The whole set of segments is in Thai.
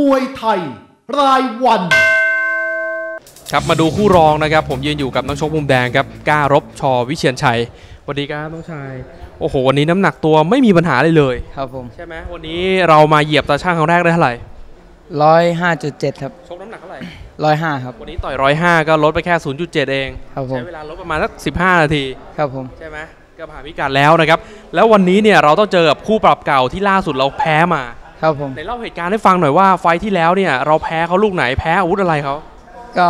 มวยไทย รายวัน ครับมาดูคู่รองนะครับ ผมยืนอยู่กับนักชกมุมแดงครับกล้ารบชอวิเชียนชัยสวัสดีครับน้องชายโอ้โหวันนี้น้ำหนักตัวไม่มีปัญหาเลยเลย ครับผมใช่ไหมวันนี้เรามาเหยียบตาช่างครั้งแรกได้เท่าไหร่ร้อยห้าจุดเจ็ดครับชกน้ำหนักเท่าไหร่ร้อยห้าครับ วันนี้ต่อยร้อยห้าก็ลดไปแค่0.7เองครับผมใช้เวลาลดประมาณสัก15นาทีครับผมใช่ไหมก็ผ่านพิกัดแล้วนะครับ แล้ววันนี้เนี่ยเราต้องเจอกับคู่ปรับเก่าที่ล่าสุดเราแพ้มา ครับผมไหนเล่าเหตุการณ์ให้ฟังหน่อยว่าไฟท์ที่แล้วเนี่ยเราแพ้เขาลูกไหนแพ้อาวุธอะไรเขาก็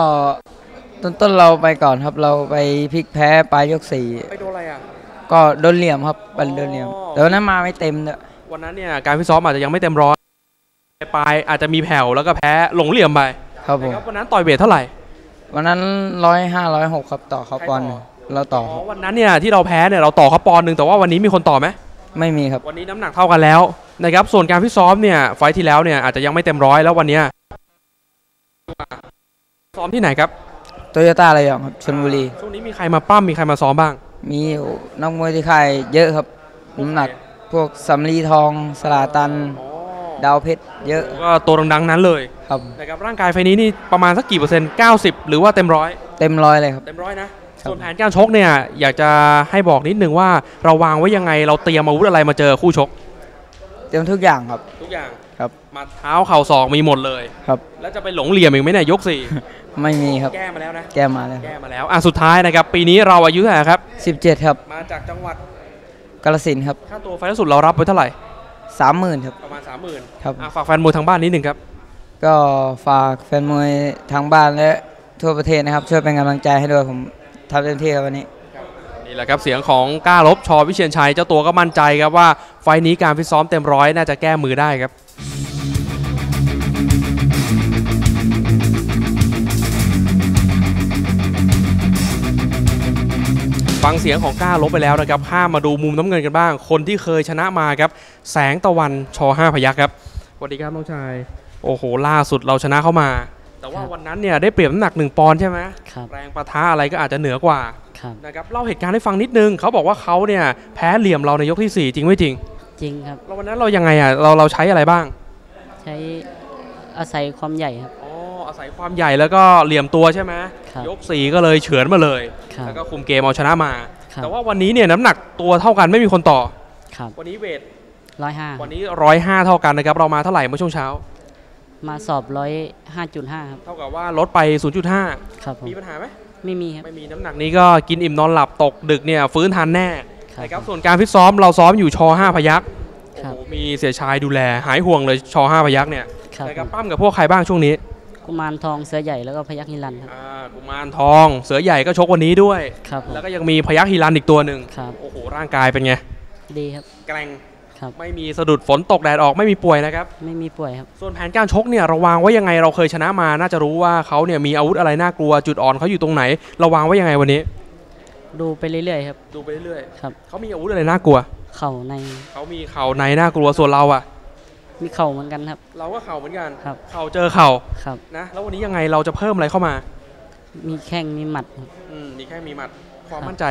ต้นต้นเราไปก่อนครับเราไปพลิกแพ้ปลายยกสี่ไปโดนอะไรอะก็โดนเหลี่ยมครับบันโดนเหลี่ยมอ๋อแต่วันนั้นมาไม่เต็มด้วยวันนั้นเนี่ยการฟิตซ้อมอาจจะยังไม่เต็มร้อยปลายอาจจะมีแผ่วแล้วก็แพ้หลงเหลี่ยมไปครับผมนะครับวันนั้นต่อยเวทเท่าไหร่ วันนั้นร้อยห้าร้อยหกครับต่อเขาปอนด์หนึ่งเราต่ออ๋คอรับวันนั้นเนี่ยที่เราแพ้เนี่ยเราต่อเขาปอนด์หนึ่งแต่ว่าวันนี้มีคนต่อไหมไม่มีครับวันนี้น้ำหนักเท่ากันแล้ว นะครับส่วนการฟิตซ้อมเนี่ยไฟท์ที่แล้วเนี่ยอาจจะยังไม่เต็มร้อยแล้ววันเนี้ยซ้อมที่ไหนครับโตโยต้าระยองครับชลบุรีช่วงนี้มีใครมาปั้มมีใครมาซ้อมบ้าง มีอยู่นักมวยที่ค่ายเยอะครับน้ำหนักพวกสำลีทองสลาตันอ๋อดาวเพชรเยอะก็ตัวดังๆนั้นเลยครับนะครับร่างกายไฟล์นี้นี่ประมาณสักกี่เปอร์เซ็นต์ 90 หรือว่าเต็มร้อยเต็มร้อยเลยครับเต็มร้อยนะครับส่วนแผนการชกเนี่ยอยากจะให้บอกนิดนึงว่าเราวางไว้ยังไงเราเตรียมอาวุธอะไรมาเจอคู่ชก เต็มทุกอย่างครับ ทุกอย่างครับหมาเท้าเข่าศอกมีหมดเลยครับ แล้วจะไปหลงเหลี่ยมอีกไหมเนี่ยยกสี่ไม่มีครับ แก้มาแล้วนะ แก้มาแล้ว แก้มาแล้ว อะสุดท้ายนะครับ ปีนี้เราอายุเท่าไหร่ครับสิบเจ็ดครับ มาจากจังหวัดกาลสินธุ์ครับ ค่าตัวไฟล์ล่าสุดเรารับไว้เท่าไหร่สามหมื่นครับ ประมาณ30,000ครับอะฝากแฟนมวยทางบ้านนิดนึงครับ ก็ฝากแฟนมวยทางบ้านและทั่วประเทศนะครับ ช่วยเป็นกำลังใจให้ด้วยผมทำเต็มที่ครับวันนี้ นี่แหละครับเสียงของกล้ารบชอวิเชียนชัยเจ้าตัวก็มั่นใจครับว่าไฟล์นี้การฟิตซ้อมเต็มร้อยน่าจะแก้มือได้ครับฟังเสียงของกล้าลบไปแล้วนะครับข้ามมาดูมุมน้ำเงินกันบ้าง คนที่เคยชนะมาครับ แสงตะวันชอ5พยักครับสวัสดีครับน้องชาย โอ้โห ล่าสุดเราชนะเข้ามา แต่ว่าครับวันนั้นเนี่ยได้เปรียบน้ำหนักหนึ่งปอนด์ใช่ไหมครับแรงประทะอะไรก็อาจจะเหนือกว่าครับ นะครับเล่าเหตุการณ์ให้ฟังนิดนึงเขาบอกว่าเขาเนี่ยแพ้เหลี่ยมเราในยกที่ 4 จริงไม่จริง จริงครับเราวันนั้นเรายังไงอะเราเราใช้อะไรบ้าง ใช้อาศัยความใหญ่ครับอ๋ออาศัยความใหญ่แล้วก็เหลี่ยมตัวใช่ไหมครับยก4ก็เลยเฉือนมาเลยครับแล้วก็คุมเกมเอาชนะมาครับแต่ว่าวันนี้เนี่ยน้ำหนักตัวเท่ากันไม่มีคนต่อครับวันนี้เวทร้อยห้าวันนี้ร้อยห้าเท่ากันนะครับเรามาเท่าไหร่เมื่อช่วงเช้า มาสอบร้อยห้าจุดห้าครับเท่ากับว่าลดไป0.5ครับผมมีปัญหาไหม ไม่มีครับ ไม่มีน้ำหนักนี้ก็กินอิ่มนอนหลับตกดึกเนี่ยฟื้นทันแน่ครับ นะครับส่วนการฟิตซ้อมเราซ้อมอยู่ช5พยักษ์ครับ โอ้โหมีเสียชายดูแลหายห่วงเลยช5พยักษ์เนี่ยครับนะครับปั้มกับพวกใครบ้างช่วงนี้กุมารทองเสือใหญ่แล้วก็พยัคฆ์ฮิรันครับอ่ากุมารทองเสือใหญ่ก็ชกวันนี้ด้วย ครับผมแล้วก็ยังมีพยักฮิรันอีกตัวหนึ่งครับ โอ้โหร่างกายเป็นไงดีครับ แกร่ง ครับ ไม่มีสะดุดฝนตกแดดออกไม่มีป่วยนะครับ ไม่มีป่วยครับ ส่วนแผนการชกเนี่ยเราวางไว้ยังไงเราเคยชนะมา น่าจะรู้ว่าเขาเนี่ยมีอาวุธอะไรน่ากลัวจุดอ่อนเขาอยู่ตรงไหนเราวางไว้ยังไงวันนี้ ดูไปเรื่อยๆครับ ดูไปเรื่อยครับๆเขามีอาวุธอะไรน่ากลัว เข่าใน เขามีเข่าในน่ากลัวส่วนเราอะมีเข่าเหมือนกันครับ เราก็เข่าเหมือนกันครับเข่าเจอเข่าครับนะแล้ววันนี้ยังไงเราจะเพิ่มอะไรเข้ามา มีแข้งมีหมัดครับอืมนี่แค่มีหมัดความครับมั่นใจ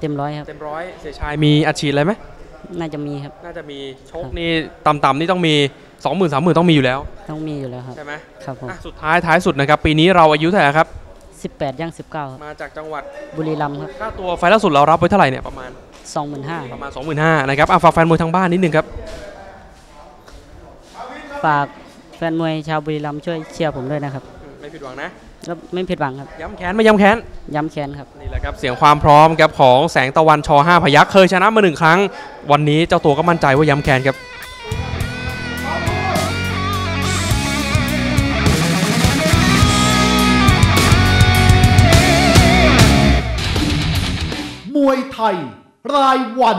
เต็มร้อยครับเต็มร้อยเสียชายมีอัดฉีดอะไรไหม น่าจะมีครับ น่าจะมีชกครับนี่ต่ำๆนี่ต้องมี 2 0 0 0 0 3 0,000ต้องมีอยู่แล้ว ต้องมีอยู่แล้วครับ ใช่ไหมครับผมอะสุดท้ายท้ายสุดนะครับ ปีนี้เราอายุเท่าไหร่ครับสิบแปดย่างสิบเก้าครับมาจากจังหวัดบุรีรัมย์ครับค่าตัวไฟล์ล่าสุดเรารับไว้เท่าไหร่เนี่ยประมาณสองหมื่นห้าประมาณ 25,000นะครับอะฝากแฟนมวยทางบ้านนิดนึงครับ ฝากแฟนมวยชาวบุรีรัมย์ช่วยเชียร์ผมด้วยนะครับอืม ไม่ผิดหวังนะแล้วไม่ผิดหวังครับ ย้ำแค้นไม่ย้ำแค้น ย้ำแค้นครับ นี่แหละครับเสียงความพร้อมครับของแสงตะวันช5พยักเคยชนะมาหนึ่งครั้ง วันนี้เจ้าตัวก็มั่นใจว่าย้ำแค้นครับมวยไทย รายวัน